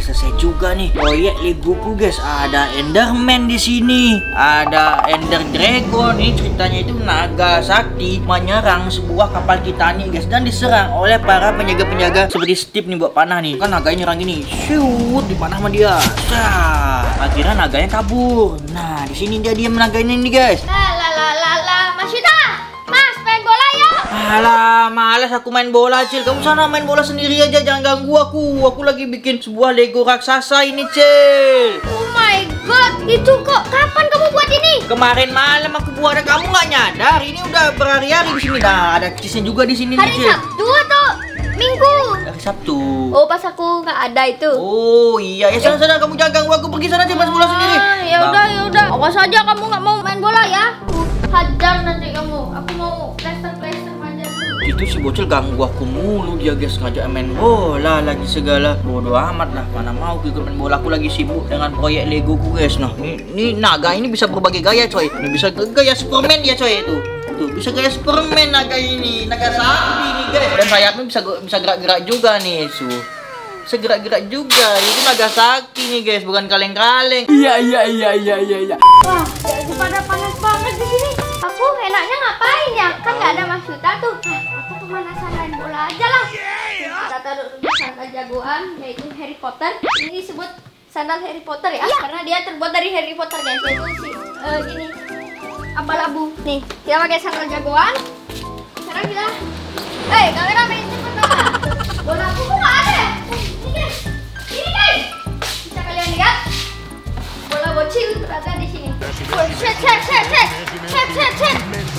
akhirnya selesai juga nih proyek Legoku guys. Ada Enderman di sini, ada Ender Dragon. Ini ceritanya itu naga sakti menyerang sebuah kapal Titanic guys dan diserang oleh para penjaga-penjaga seperti Steve nih buat panah nih. Kan naganya nyerang gini, shoot di panah sama dia. Sah. Akhirnya naganya kabur. Nah di sini dia diam naganya ini guys. Alah, malas aku main bola, Cil. Kamu sana main bola sendiri aja, jangan ganggu aku. Aku lagi bikin sebuah Lego raksasa ini, Cil. Oh my god, itu kok kapan kamu buat ini? Kemarin malam aku buat, dan kamu nggak nyadar. Ini udah berhari-hari di sini. Nah, ada cheese juga di sini, nih, Hari Cil. Sabtu atau Minggu? Hari Sabtu. Oh pas aku nggak ada itu. Oh iya, ya sana sana kamu jangan ganggu aku pergi sana aja main bola sendiri. Ah, ya udah ya udah. Awas aja kamu nggak mau main bola ya. Aku Hajar nanti kamu. Aku mau plaster aja. Itu si bocil ganggu aku mulu dia guys ngajak main bola lagi segala. Bodoh amat lah mana mau ikut main bola. Aku lagi sibuk dengan proyek Lego ku guys. Nah ini, ini naga ini bisa berbagai gaya coy. Ini bisa gaya Superman dia coy itu. Tuh bisa gaya Superman naga ini. Naga sakti nih guys. Dan sayapnya bisa bisa gerak-gerak juga nih su. Bisa gerak-gerak juga. Itu naga sakti nih guys. Bukan kaleng-kaleng. Iya iya iya iya iya iya. Wah, jadi pada panas banget di sini. Aku enaknya ngapain ya? Kan nggak ada Yuta tuh pemanasan main bola aja lah. Kita taruh sandal jagoan yaitu Harry Potter. Ini disebut sandal Harry Potter ya, karena dia terbuat dari Harry Potter guys. Yaitu si eh, uh, ini apa labu nih kita pakai sandal jagoan. Sekarang kita hey, kamera main cepet dong bola aku kok gak ada ya? ini guys. Bisa kalian lihat? Bola bocil berada di sini. Set set set set set set set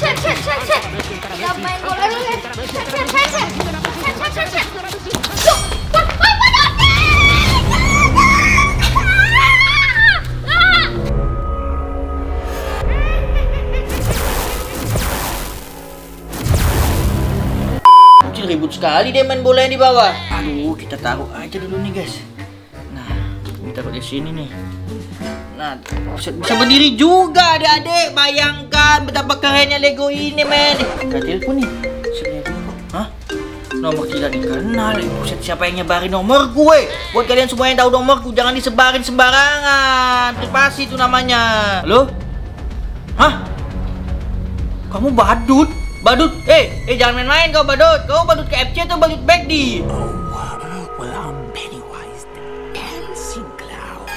Ribut sekali dia main bola di bawah. Aduh, kita taruh aja dulu nih guys. Nah, kita di sini nih. Nah, bisa, berdiri juga adik-adik. Bayangkan betapa kerennya Lego ini, men. Ada telepon nih. Hah? Nomor tidak dikenal. Buset, siapa yang nyebarin nomor gue? Buat kalian semua yang tahu nomorku, jangan disebarin sembarangan. Privasi itu namanya. Halo? Hah? Kamu badut? Badut? Eh, eh jangan main-main kau badut. Kau badut KFC atau badut McD? Well, I'm Pennywise the dancing clown.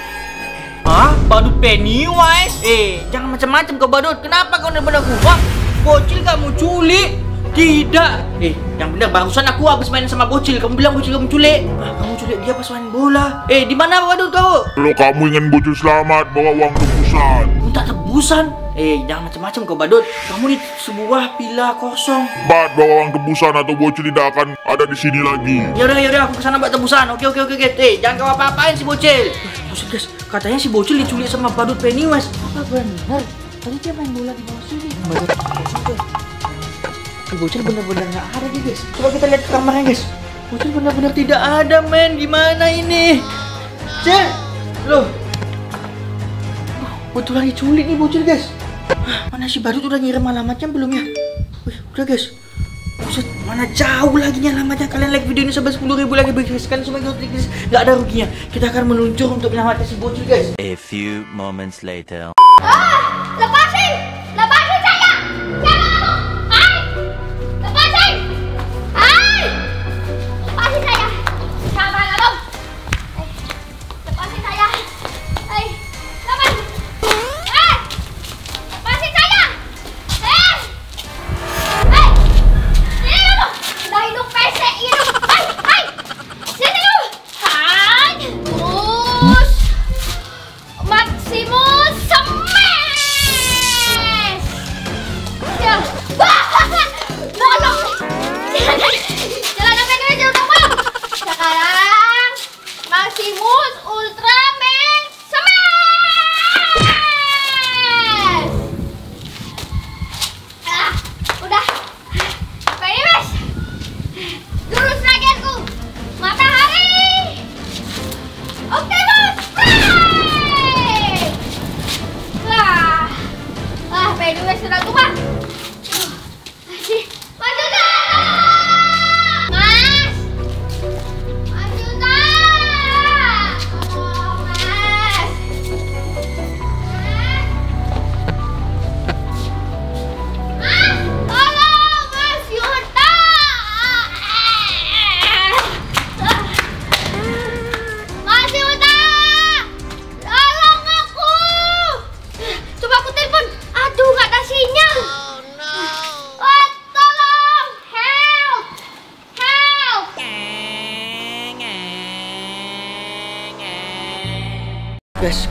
Hah? Badut Pennywise? Eh, jangan macam-macam kau badut. Kenapa kau benar-benar Wah, bocil kamu culik? Tidak. Eh, yang benar barusan aku habis main sama bocil. Kamu bilang bocil kamu culik. Ah, kamu culik dia pas main bola. Eh, di mana badut kau? Kalau kamu ingin bocil selamat, bawa uang tebusan. Minta tebusan. Eh, jangan macam-macam kau badut. Kamu di sebuah villa kosong. Bat, bawa uang tebusan atau bocil tidak akan ada di sini lagi. Yaudah, yaudah, aku ke sana buat tebusan. Oke, oke, oke, oke. Eh, jangan kau apa-apain si bocil. Buset, guys. Katanya si bocil diculik sama badut Pennywise. Apa benar? Tadi dia main bola di bawah sini. Si bocil benar-benar nggak ada nih, guys. Coba kita lihat ke kamarnya, guys. Bocil benar-benar tidak ada, men. Gimana ini? Cil! Loh. Oh, Betul lagi culik nih bocil, guys. Mana si badut udah ngirim alamatnya belum ya? Wih, udah, guys. Buset, mana jauh lagi nih alamatnya Kalian like video ini sampai 10 ribu lagi Bagi sekali semua ikut guys Gak ada ruginya Kita akan meluncur untuk menyelamatkan si bocil guys A few moments later. Ah, lepasin!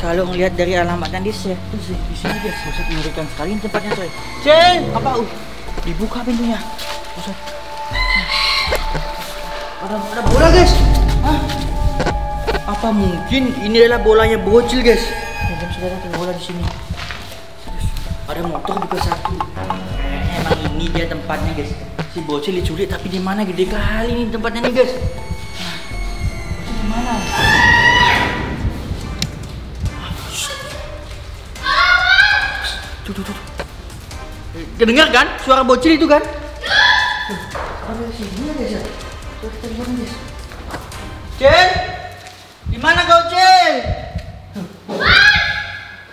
Kalau ngelihat dari alamat yang di share, tuh sih di sini guys, Buset mengerikan sekali tempatnya coy. Cil, apa? Uh, dibuka pintunya. Buset. Ada, ada bola guys. Hah? Apa mungkin ini adalah bolanya bocil guys? Ya, dan saudara ada bola di sini. Ada motor juga satu. Eh, Emang ini dia tempatnya guys. Si bocil diculik tapi di mana gede kali ini tempatnya nih guys. Nah, di mana? Tuh, tuh, tuh. Kedengar kan suara bocil itu kan? Cil, di mana kau Cil?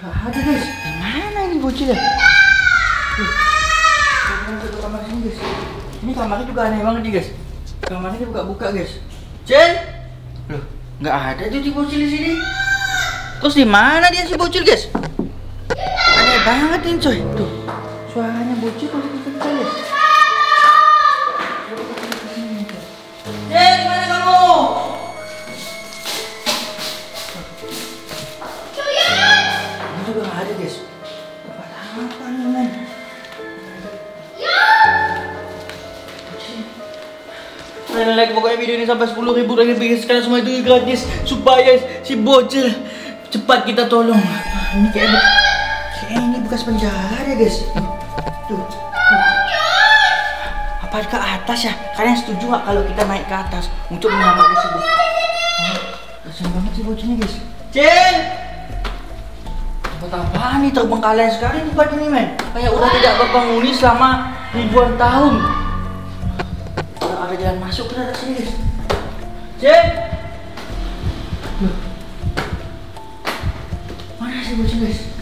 Gak ada guys. Di mana ini bocil ya? Tuh. Kita masuk ke kamar sini guys. Ini kamarnya juga aneh banget nih guys. Kamarnya dibuka-buka guys. Cil, loh, nggak ada tuh di bocil di sini. Terus di mana dia si bocil guys? Banget ini coy. Tuh, suaranya bocil kok lebih kencang ya. Mana kamu? Ini juga nggak ada guys. Tempat apa nih men? Kalian like pokoknya video ini sampai 10 ribu lagi bikin sekalian semua itu gratis supaya si bocil cepat kita tolong. Ah, Ini kayak bekas penjara deh guys. Tuh. tuh. Apa ke atas ya? Kalian setuju nggak kalau kita naik ke atas untuk menyelamatkan si bocil? Hah? Kasian banget si bocilnya guys. Cil! Tempat apaan nih terbengkalai sekali tempat ini men? Kayak udah tidak berpenghuni selama ribuan tahun. Kalau ada jalan masuk ke dalam sini guys. Cil! Mana sih bocil guys?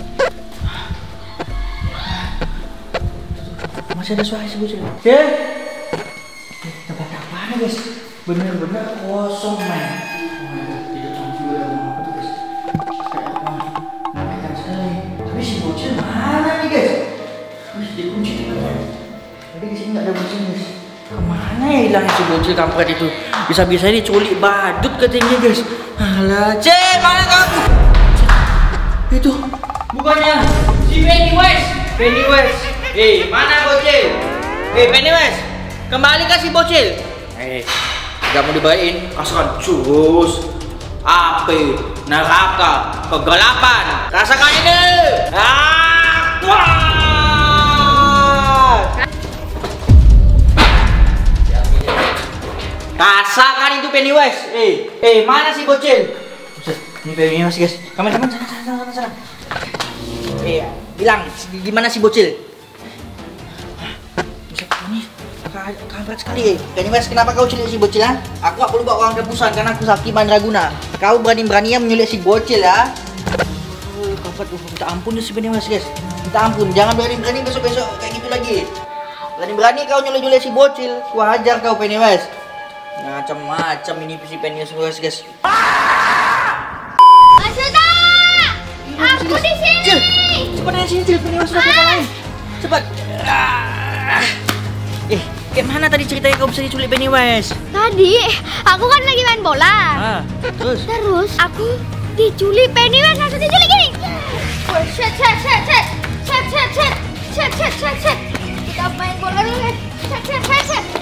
Masih ada suara sih gue cuy. Eh, tempat apa guys? Bener-bener kosong men. Kan Tapi nggak ada bocil guys. Ke mana ya hilang si bocil kampret itu? Bisa-bisa ini culik badut katanya guys. Alah, C, mana kamu? Itu bukannya si Pennywise? Pennywise. Eh, mana bocil? Eh, Pennywise. Kembali ke si bocil. Eh, gak mau dibayain. Rasakan jus. Api, neraka, kegelapan. Rasakan ini. Ah, kuat. Rasakan itu Pennywise. Eh, eh mana si bocil? Ini Pennywise guys. Kamera kamera sana sana sana sana. Eh, bilang di mana si bocil? Kampret sekali eh. Pennywise kenapa kau culik si bocil ha? Aku gak perlu bawa uang tebusan karena aku sakti mandraguna. Kau berani-beraninya menyulik si bocil ya? Oh, kampret, uh, minta ampun si Pennywise guys. Minta ampun, jangan berani-berani besok-besok kayak gitu lagi. Berani-berani kau nyulik-nyulik si bocil. Ku hajar kau Pennywise. Macam-macam ini si Pennywise guys, guys. Masuda! Aku di sini. Cil, cepat dari sini Cil, Pennywise sudah kepalain. Cepat. Ah. Eh, kayak mana tadi ceritanya kau bisa diculik Pennywise? Tadi aku kan lagi main bola. Ah, terus? Terus aku diculik Pennywise langsung diculik gini. Set set set set set set set set set set set. Kita main bola dulu set set set set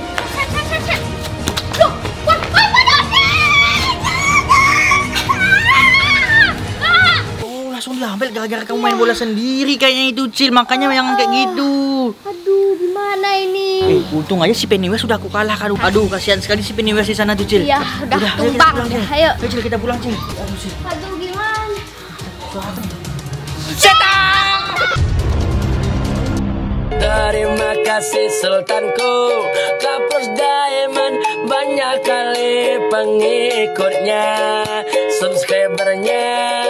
diambil gara-gara kamu main bola sendiri kayaknya itu Cil, makanya yang kayak gitu. Aduh, gimana ini? Eh, untung aja si Pennywise sudah aku kalahkan. Aduh, kasihan sekali si Pennywise di sana tuh, Cil. Iya, udah ayo kita tumpang pulang, Cil. ayo. Ayo, Cil, kita pulang, Cil. Aduh, Cil. Aduh, gimana? Nih? Terima kasih sultanku Kapus Diamond banyak kali pengikutnya Subscribernya